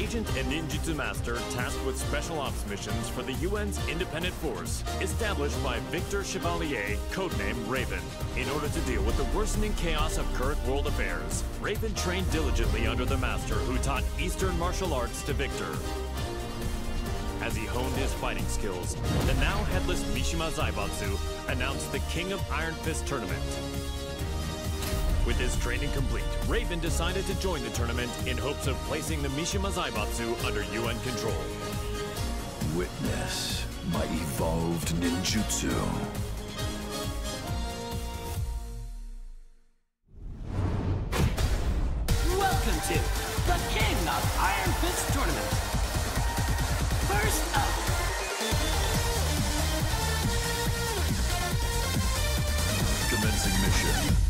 agent and ninjutsu master tasked with special ops missions for the UN's independent force, established by Victor Chevalier, codenamed Raven. In order to deal with the worsening chaos of current world affairs, Raven trained diligently under the master who taught Eastern martial arts to Victor. As he honed his fighting skills, the now headless Mishima Zaibatsu announced the King of Iron Fist tournament. With his training complete, Raven decided to join the tournament in hopes of placing the Mishima Zaibatsu under UN control. Witness my evolved ninjutsu. Welcome to the King of Iron Fist Tournament. First up, Commencing mission.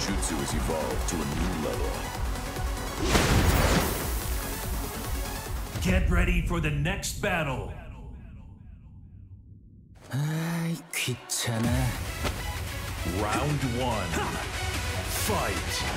My ninjutsu has evolved to a new level. Get ready for the next battle. 아이 귀찮아 Round one. Fight.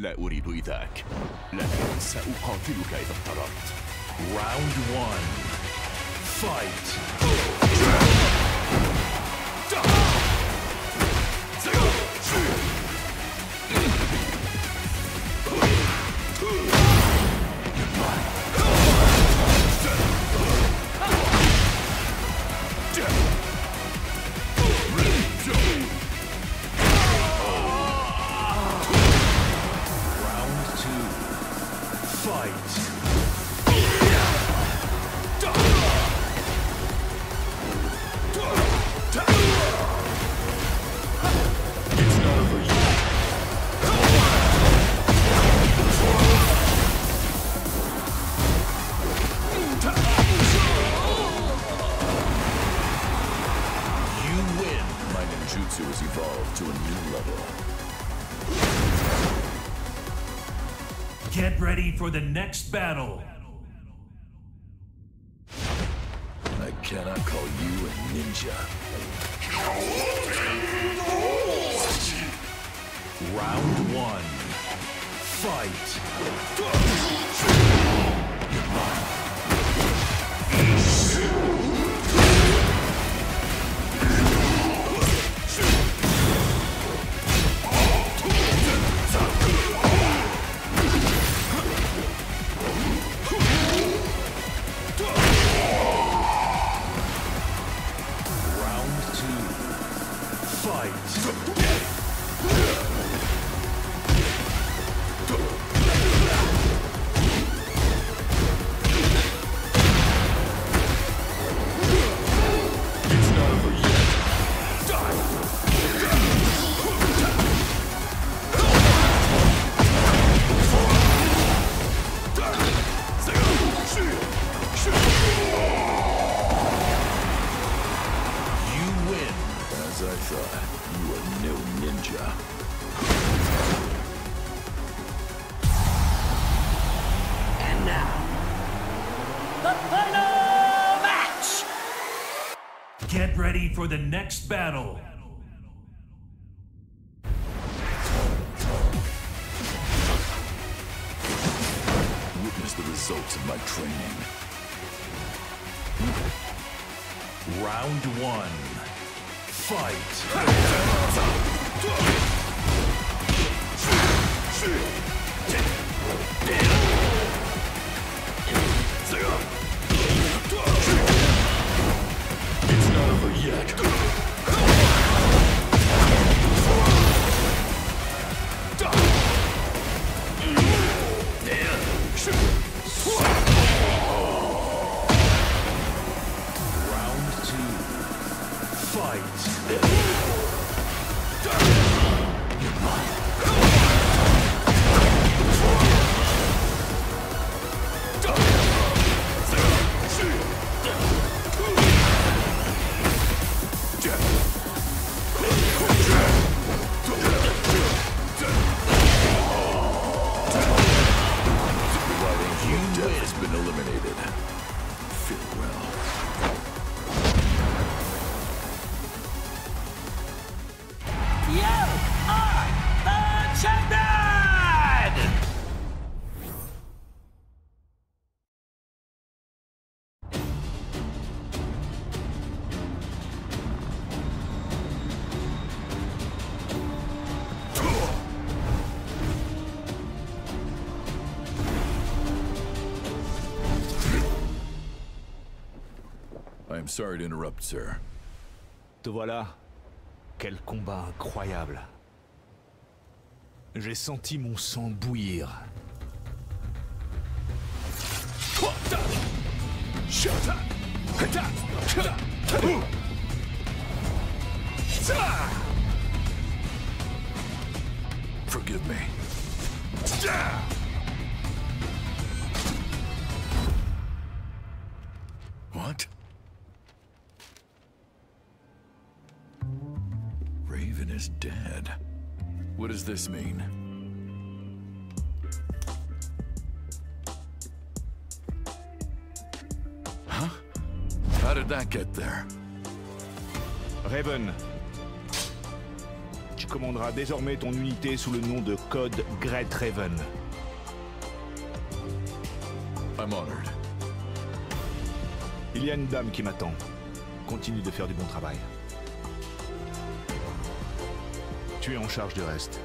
لا أريد إيذاك لكن سأقاتلك إذا اضطررت Round one. Fight. Fight. For the next battle. I cannot call you a ninja. Round one. Fight. Ursa, you are no ninja. And now, the final match! Get ready for the next battle. Witness the results of my training. Round one. Fight. It's not over yet. I am sorry to interrupt, sir. Te voilà. Quel combat incroyable. J'ai senti mon sang bouillir. Forgive me. What? Is dead. What does this mean? Huh? How did that get there? Raven. Tu commanderas désormais ton unité sous le nom de code Great Raven. I'm honored. Il y a une dame qui m'attend. Continue de faire du bon travail. Tu es en charge du reste.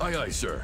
Aye, aye, sir.